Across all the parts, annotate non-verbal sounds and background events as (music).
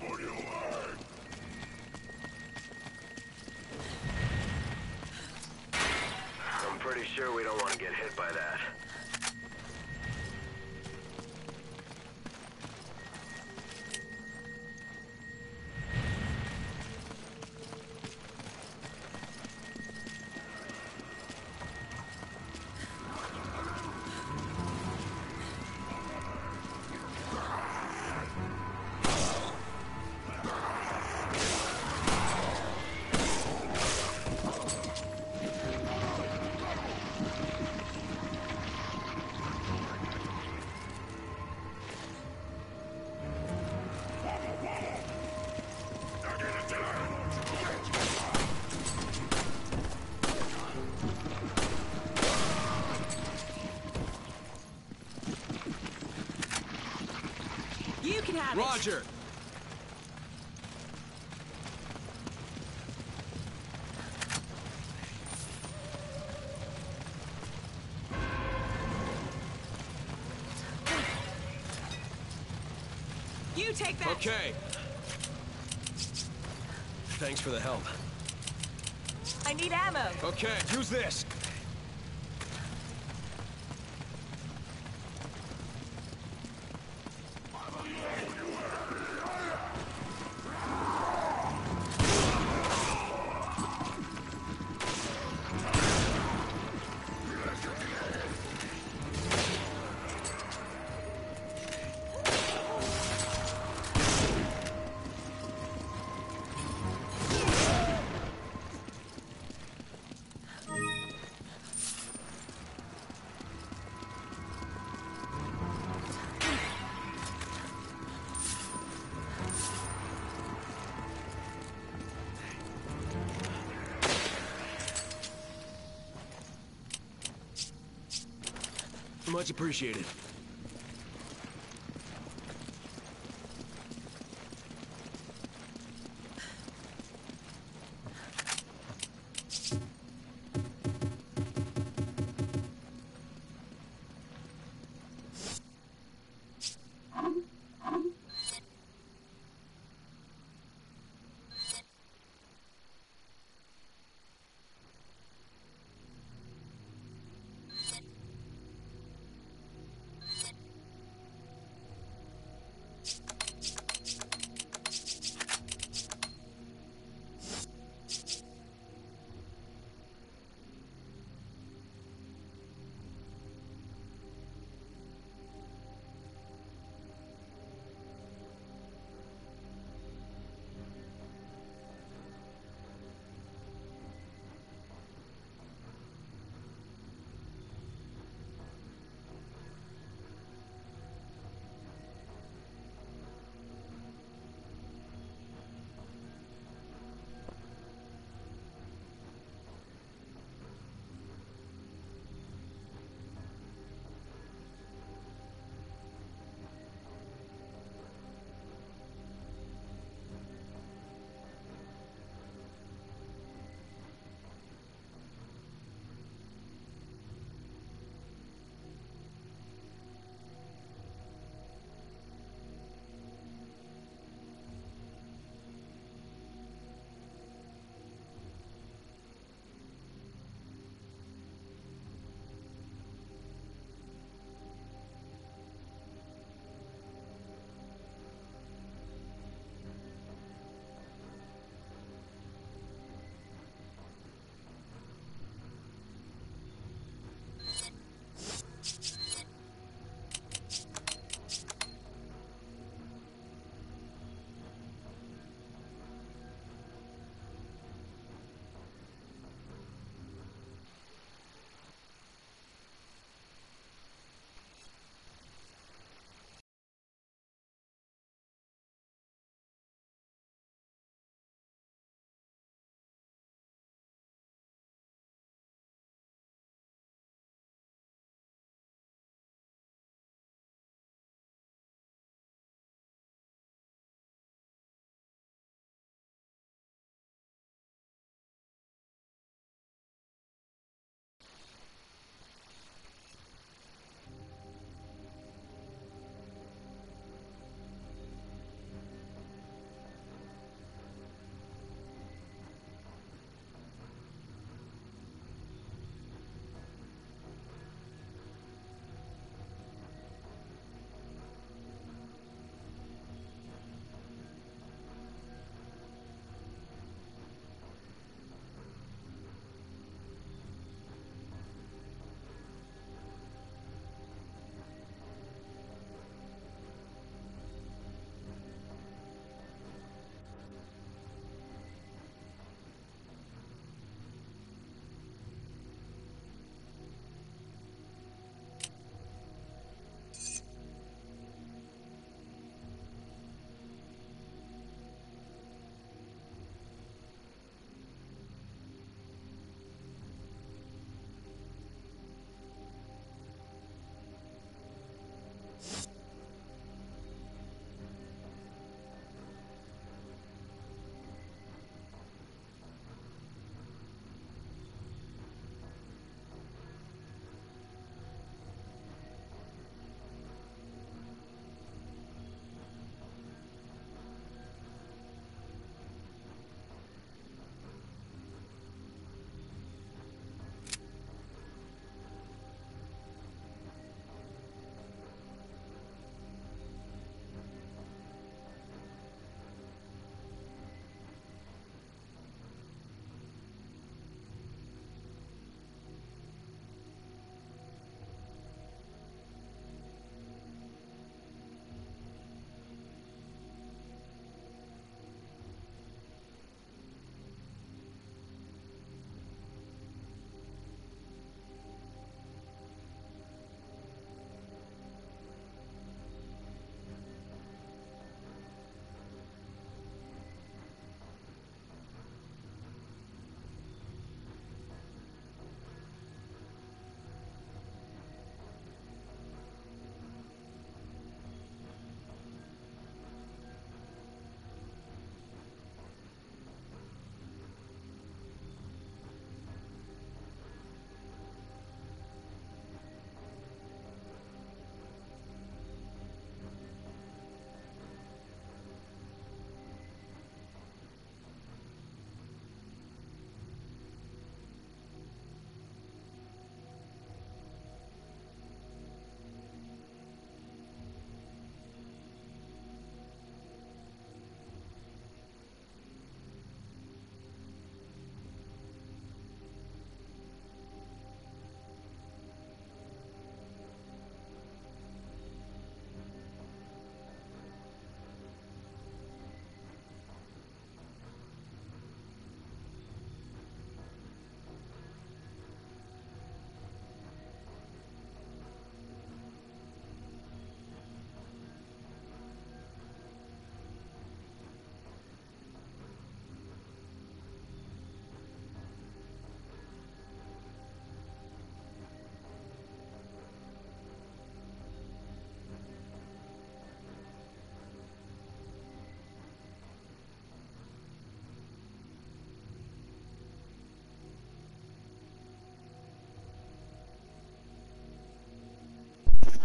I'm pretty sure we don't want to get hit by that. Have it. Roger! You take that. Okay. Thanks for the help. I need ammo. Okay, use this. Much appreciated.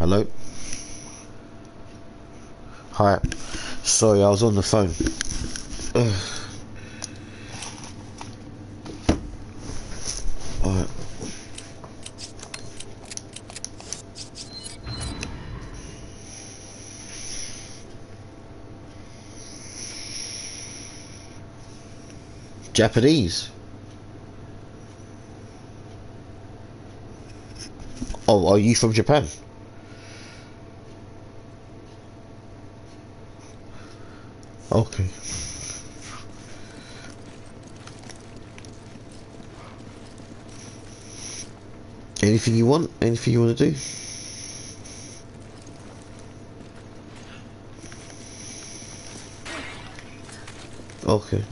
Hello? Hi. Sorry, I was on the phone. (sighs) Alright. Japanese. Oh, are you from Japan? Okay. Anything you want? Anything you want to do? Okay.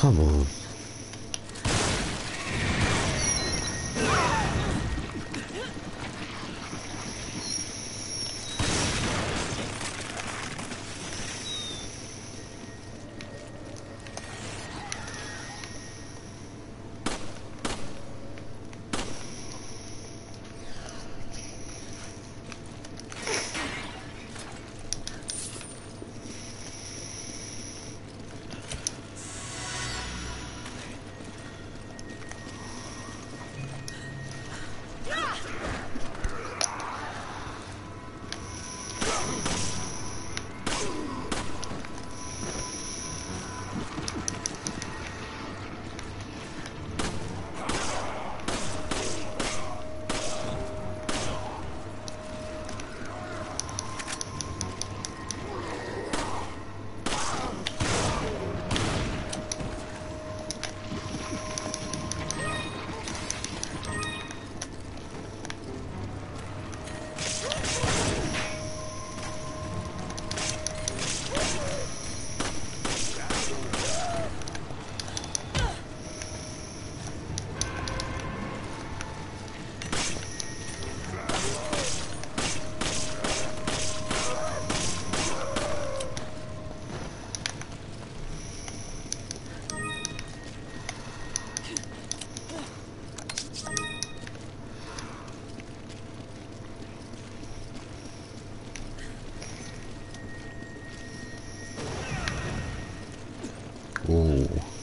看吧 Ooh.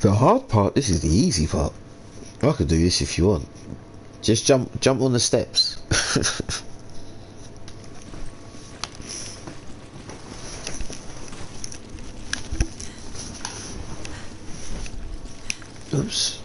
The hard part, this is the easy part. I could do this if you want. Just jump jump on the steps. (laughs) Oops.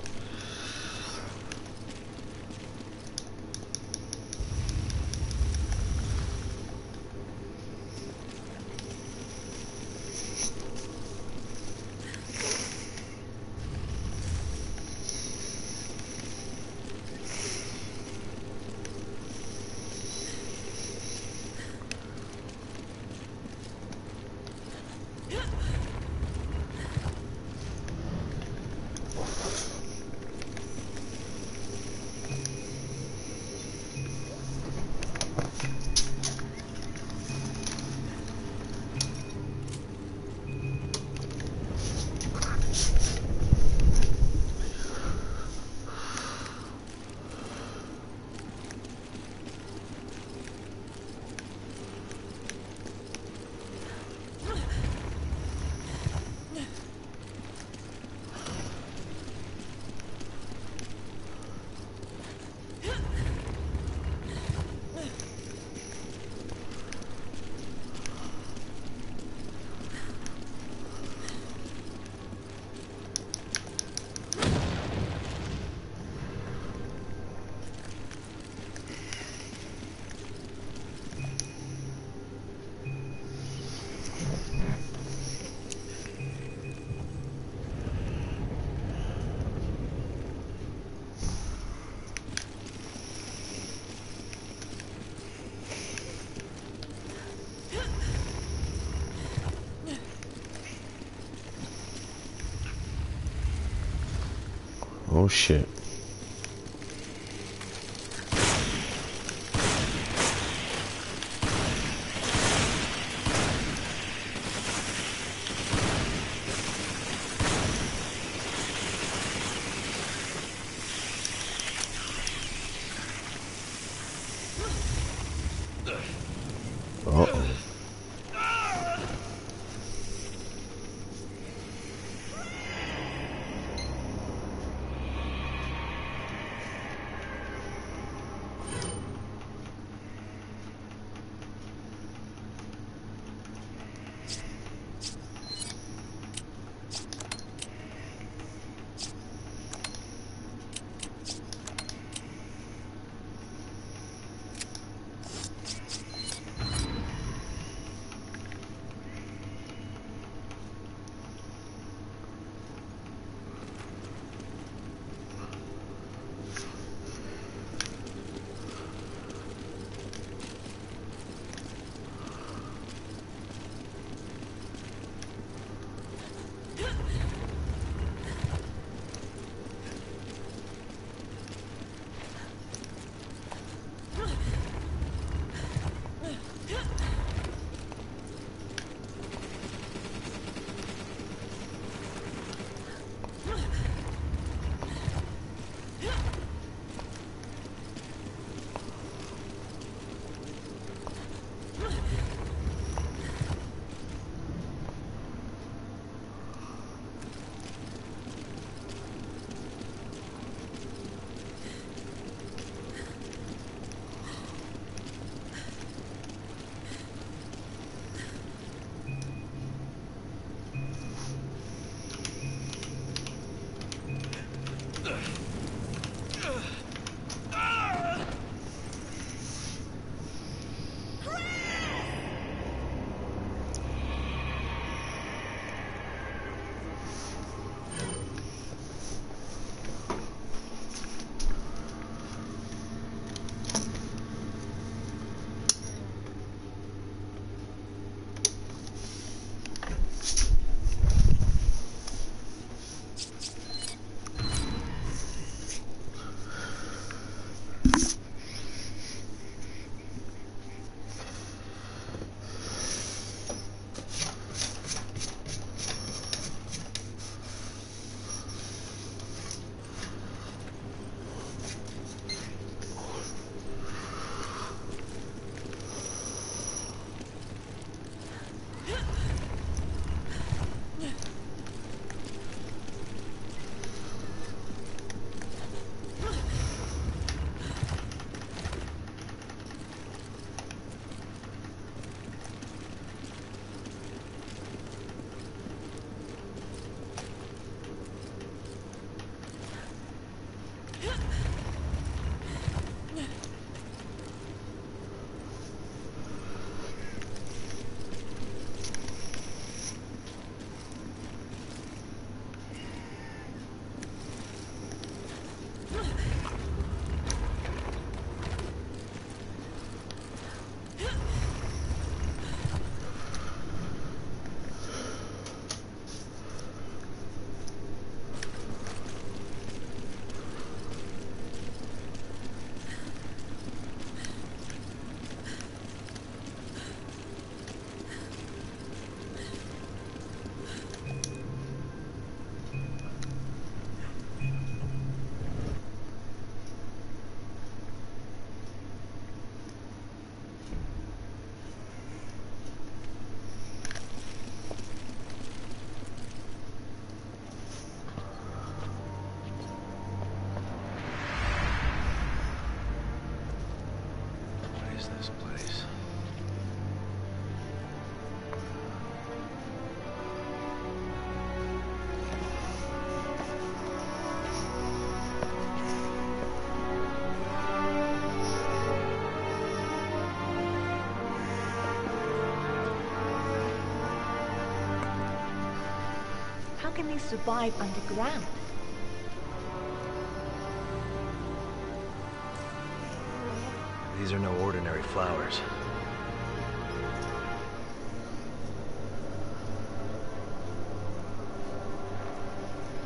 Oh shit. Can they survive underground? These are no ordinary flowers.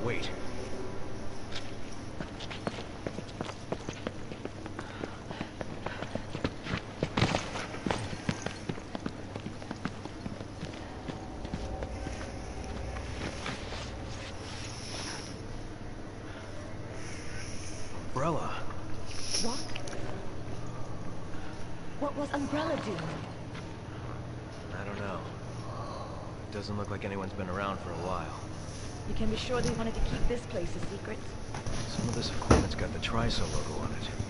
Wait. Umbrella. What? What was Umbrella doing? I don't know. Doesn't look like anyone's been around for a while. You can be sure they wanted to keep this place a secret. Some of this equipment's got the Tricell logo on it.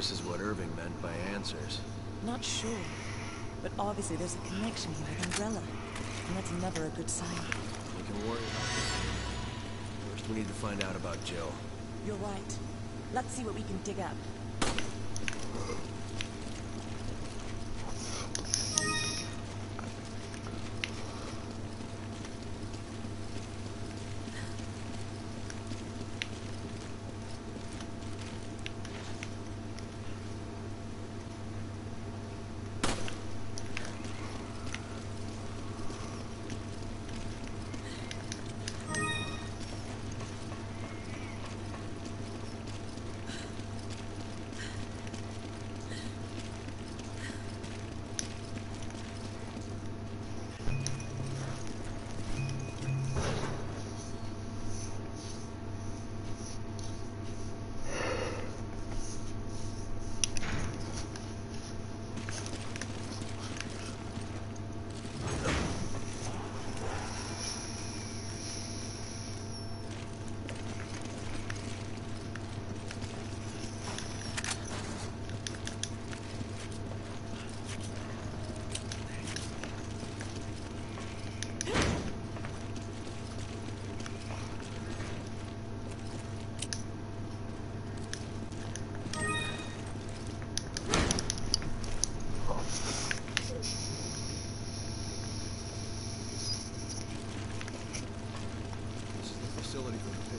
This is what Irving meant by answers. Not sure. But obviously there's a connection here with Umbrella. And that's never a good sign. We can worry about this. First, we need to find out about Jill. You're right. Let's see what we can dig up.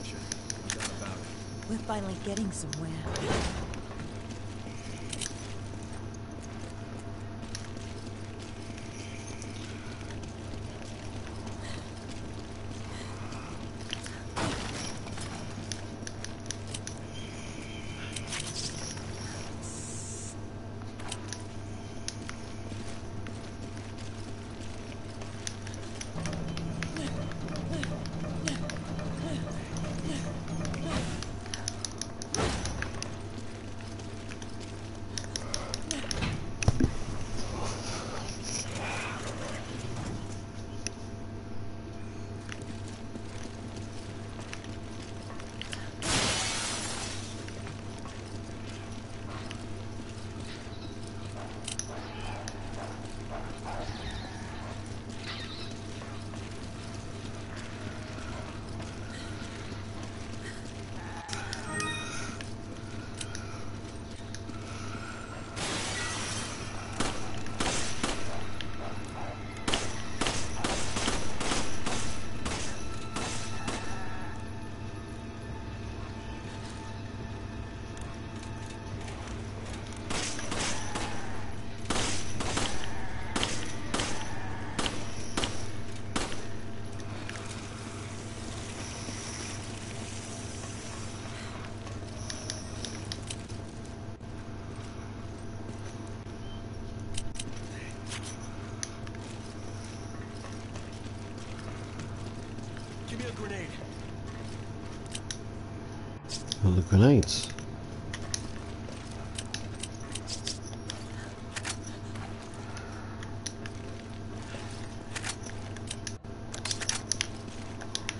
with you. No doubt about it. We're finally getting somewhere. Grenades.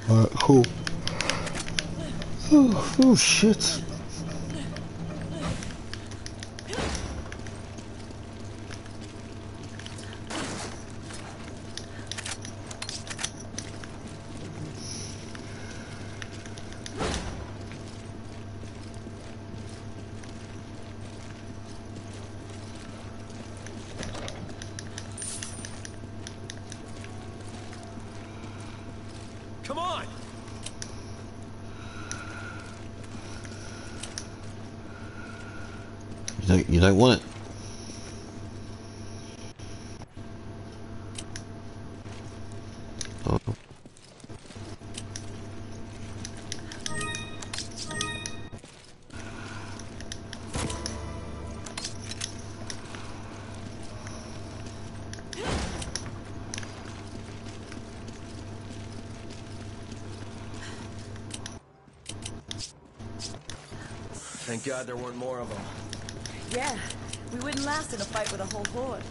Alright, cool. Oh, oh shit. Come on! You don't, you don't want it. God there weren't more of them. Yeah, we wouldn't last in a fight with a whole horde.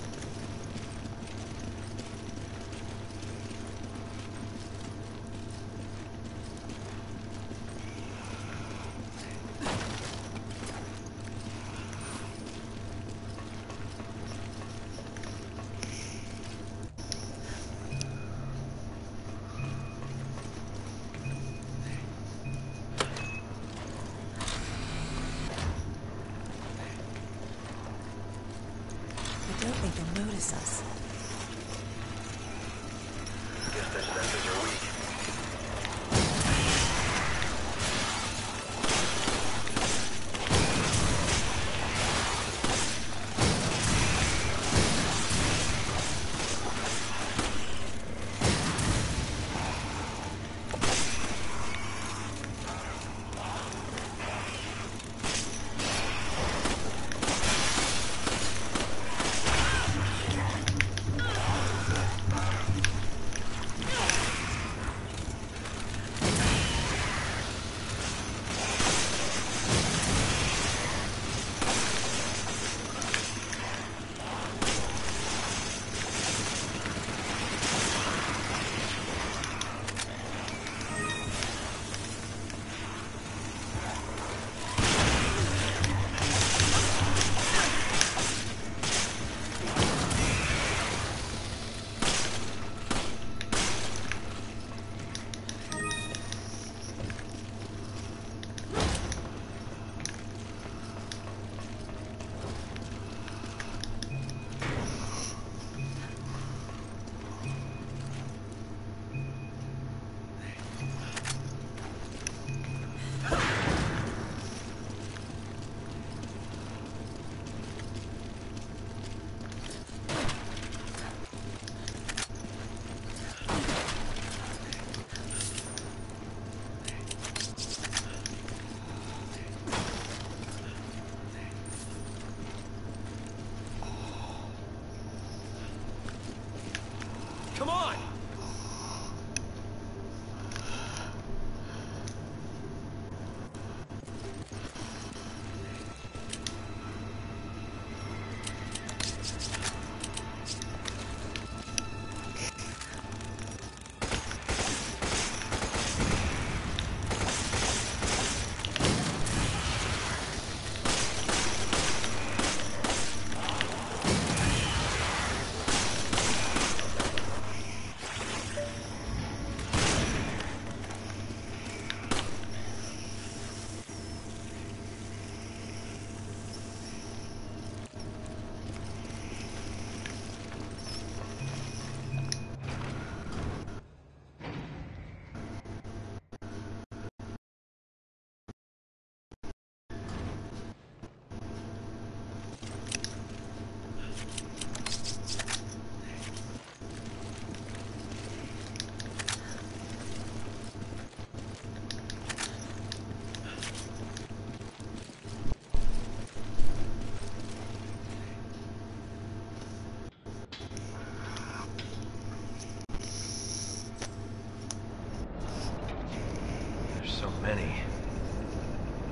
Many.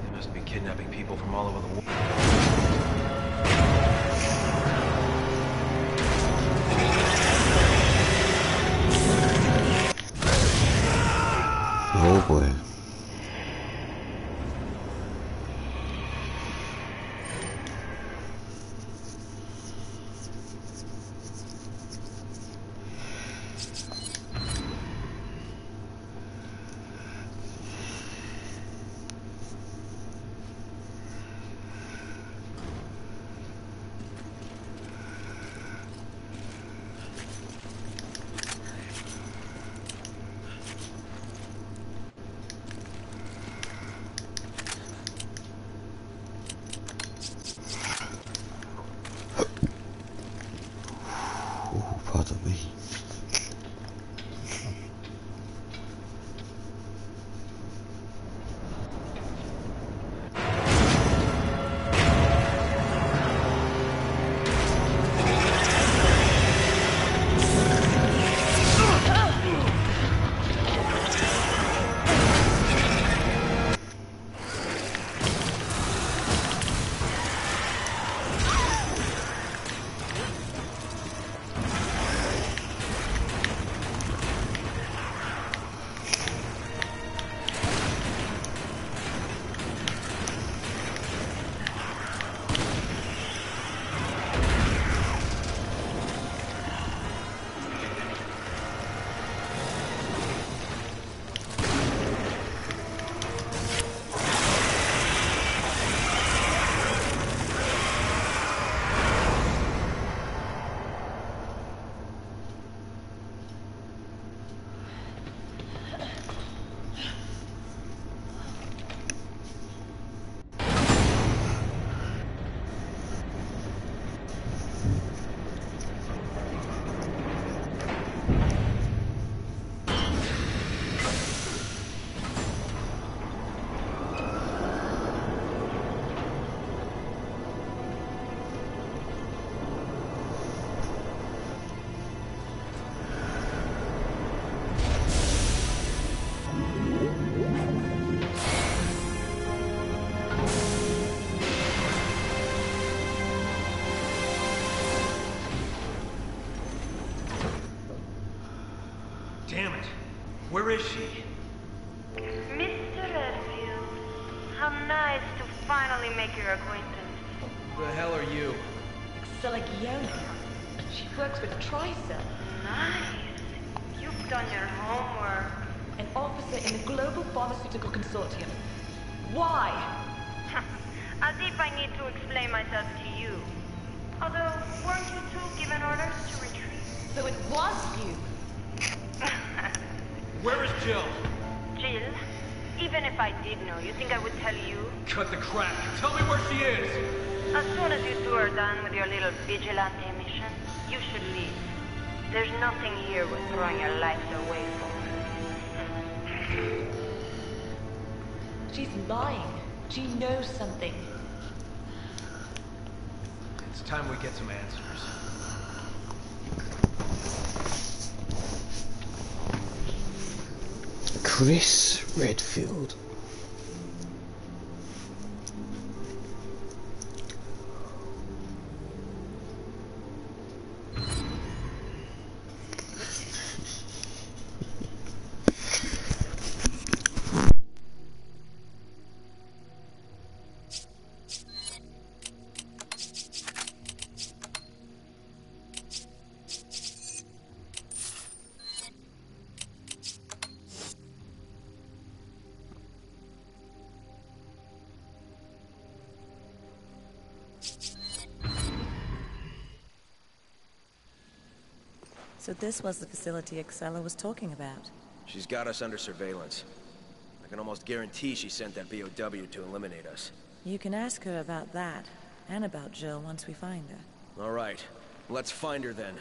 They must be kidnapping people from all over the world. Finally make your acquaintance. Who the hell are you? Excella She works with Tricell, Nice. You've done your homework. an officer in the Global Pharmaceutical Consortium. Why? (laughs) As if I need to explain myself to you. Although, weren't you two given orders to retreat? So it was you. (laughs) Where is Jill? Jill, even if I did know, you think I would tell you? Cut the crap. Tell me where she is. As soon as you two are done with your little vigilante mission, you should leave. There's nothing here worth throwing your lives away for. She's lying. She knows something. It's time we get some answers. Chris Redfield. So this was the facility Excella was talking about. She's got us under surveillance. I can almost guarantee she sent that BOW to eliminate us. You can ask her about that, and about Jill once we find her. All right, let's find her then.